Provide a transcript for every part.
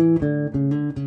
Música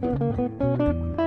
Música